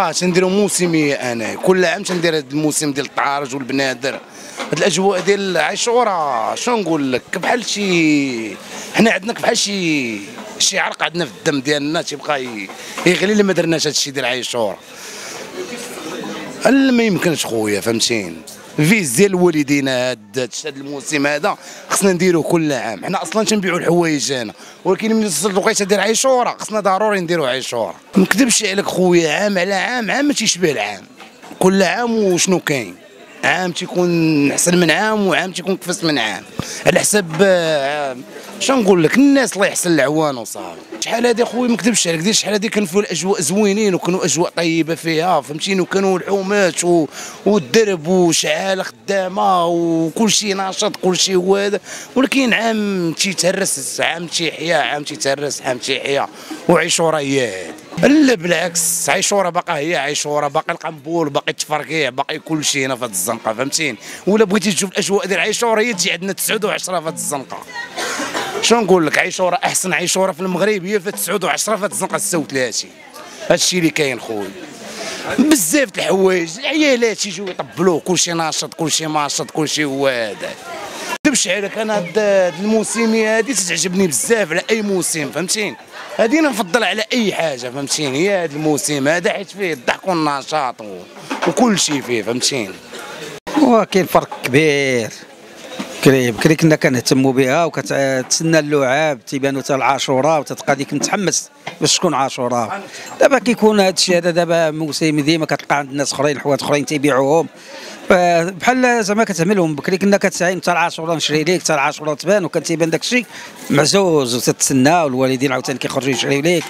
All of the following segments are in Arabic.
آه تنديروا موسميه أنا. كل عام تندير هذا الموسم ديال الطعارج والبنادر. هاد الأجواء ديال عاشورة. شنو نقول لك؟ بحال شي حنا عندنا بحال شي شي عرق عندنا في الدم ديالنا تيبقى يغلي اللي ما درناش هاد الشيء ديال عاشورة. ما يمكنش خويا فهمتيني؟ فيز ديال الوالدين هاد الموسم هذا. خصنا نديروه كل عام. حنا أصلا تنبيعوا الحوايج هنا ولكن ملي توصل الوقيته ديال عاشوره خصنا ضروري نديروا عاشوره ما نكذبش عليك خويا. عام على عام. عام ما تيشبه العام. كل عام وشنو كاين. عام تيكون احسن من عام وعام تيكون كفس من عام. على حسب آه، شنو نقول لك؟ الناس الله يحسن العوان وصافي. شحال هادي خويا؟ ما نكذبش عليك. ديال شحال هادي كان فيها الأجواء زوينين وكانوا أجواء طيبة فيها فهمتيني؟ وكانوا الحومات و... والدرب وشعاله خدامة وكل شيء ناشط كل شيء هو هذا. ولكن عام تيتهرس عام تيحيا عام تيتهرس عام تيحيا. وعيشوره هي هادي لا بالعكس عيشورة باقا هي عيشورة باقي القنبول باقي التفرقيع باقي كل شيء هنا في هاد الزنقة فهمتيني؟ ولا بغيتي تشوف الأجواء ديال عيشورة هي تجي عندنا 9 و10 في هاد الزنقة. شنو نقول لك؟ عيشورة أحسن عيشورة في المغرب هي في 9 و10 في هاد الزنقة 36 هادشي اللي كاين خويا. بزاف د الحوايج العيالات تيجيو يطبلوا كلشي ناشط كلشي ماشط كلشي هو هذا نكذبش عليك أنا هاد الموسميه هادي تتعجبني بزاف على أي موسم فهمتيني؟ هادي أنا نفضل على أي حاجة فهمتيني؟ هي هاد الموسم هذا حيت فيه الضحك والنشاط. وكل شيء فيه فهمتيني؟ وكاين فرق كبير. بكري بكري كنا كنهتموا بها وكتسنى اللعاب تيبانوا حتى العاشوراء وتتبقى ديك متحمس باش تكون عاشوراء دابا كيكون هذا الشيء هذا دابا موسم ديما كتلقى عند الناس أخرين حوايج أخرين تيبيعوهم. بحال زعما كتعملهم بكري كنا كتساين حتى العاشوراء نشري ليك حتى العاشوراء تبان وكان تيبان داك الشيء معزوز وتتسنى والوالدين عاوتاني كيخرجوا يشريو ليك.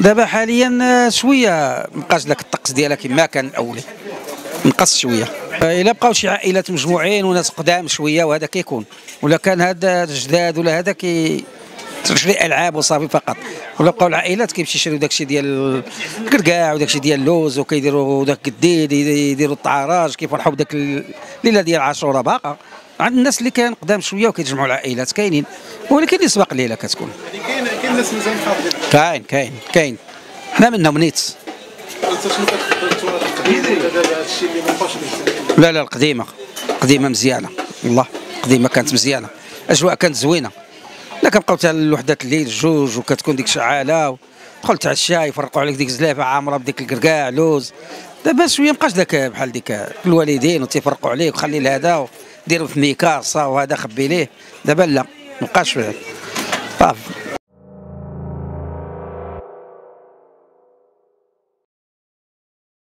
دابا حاليا آه، شوية مابقاش داك الطقس ديالها كما كان الاولي نقص شوية. إلا بقاو شي عائلات مجموعين وناس قدام شوية وهذا كيكون. ولا كان هذا جداد ولا هذا كي تشري ألعاب وصافي فقط. ولا بقاو العائلات كيمشي يشريو داكشي ديال الكركاع وداكشي ديال اللوز وكيديروا داك الديد يديروا الطعراج كيفرحوا بداك الليلة ديال عاشوراء باقا. عند الناس اللي كان قدام شوية وكيتجمعوا العائلات كاينين ولكن اللي سبق الليلة كتكون. كاين كاين ناس مزيان كاين. كاين كاين حنا منهم نيت لا لا القديمة. قديمة مزيانة. والله قديمه كانت مزيانة. أجواء كانت زوينة. لا كنبقاو حتى لوحدات الليل جوج وكتكون ديك شعالة تدخل تعشى يفرقوا عليك ديك الزلافه عامرة بديك الكركاع لوز. دابا شوية مابقاش داك بحال ديك الوالدين وتيفرقوا عليك وخلي لهذا وديروا في ميكا صا وهذا خبي ليه. دابا لا مابقاش. صافي